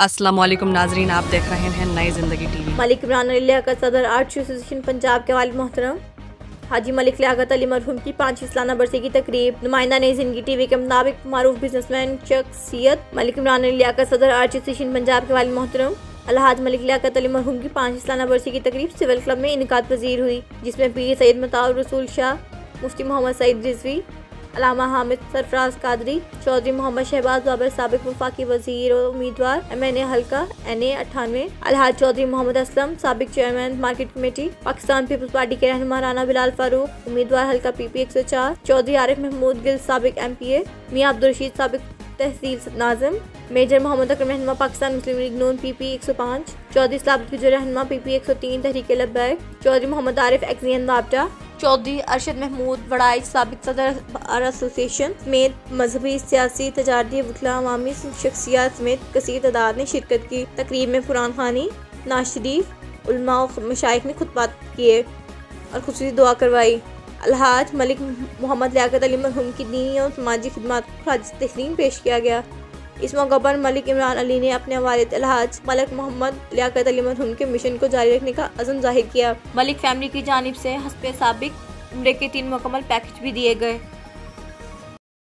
अस्सलाम वालेकुम नाजरीन, आप देख रहे हैं नई ज़िंदगी टीवी। मलिक इमरान अली लियाकत सदर आर्ट एसोसिएशन पंजाब के वालिद मोहतरम। हाजी मलिक लियाकत अली मरहूम की पाँच सालाना बरसी की तकरीब। नुमाइंदा नई ज़िंदगी टीवी के मुताबिक मरूफ बिजनेसमैन शख्सियत मलिक इमरान अली लियाकत सदर आर्ट एसोसिएशन पंजाब के वालिद मोहतरम। अलहाज मलिक लियाकत अली मरहूम की पाँच सालाना बरसी की तकरीब सिविल क्लब में इनका पजीर हुई, जिसमें पीर सैद मताउर रसूल शाह, मुफ्ती मोहम्मद सईद रिजवी अलामा हामिद सरफराज कादरी, चौधरी मोहम्मद शहबाज बाबर सबक वफाकी वज़ीर और उम्मीदवार, एम एन ए हल्का, एन ए अठानवे, अलहाज चौधरी मोहम्मद असलम, सबक chairman, market committee, Pakistan Peoples Party के रहनमा राना बिलाल फारूक, उम्मीदवार हल्का पी पी एक सौ चार, चौधरी आरिफ महमूद गिल, सबक एम पी ए मियाँ अब्दुल रशीद सबक तहसील नाजम, major Mohammad Akram रहनमा, Pakistan Muslim League, Noon P P एक सौ पाँच, चौधरी इस्लाम रहनमा पी पी एक सौ तीन, तहरीक लब्बैक, चौधरी मोहम्मद आरिफ एक्जियन बाबटा चौधरी अरशद महमूद वड़ाई सबक सदर बार एसोसिएशन समेत मजहबी, सियासी, तजारती वकला अवामी शख्सियात समेत कसर तादाद ने शिरकत की। तकरीब में कुरान खानी, नाज शरीफ, उलमा मशाइक ने खुद बात किए और खुशी दुआ करवाई। अलहाज मलिक मोहम्मद लियाकत अली मरहूम की दीनी और समाजी खदमात को तस्लीम पेश किया गया। इस मौके पर मलिक इमरान अली ने अपने वालिद अलहाज मलिक मोहम्मद, लियाकत अली मरहूम के मिशन को जारी रखने का अज़म ज़ाहिर किया। मलिक फैमिली की जानब ऐसी हस्ते सबक, उम्र के तीन मुकम्मल पैकेज भी दिए गए।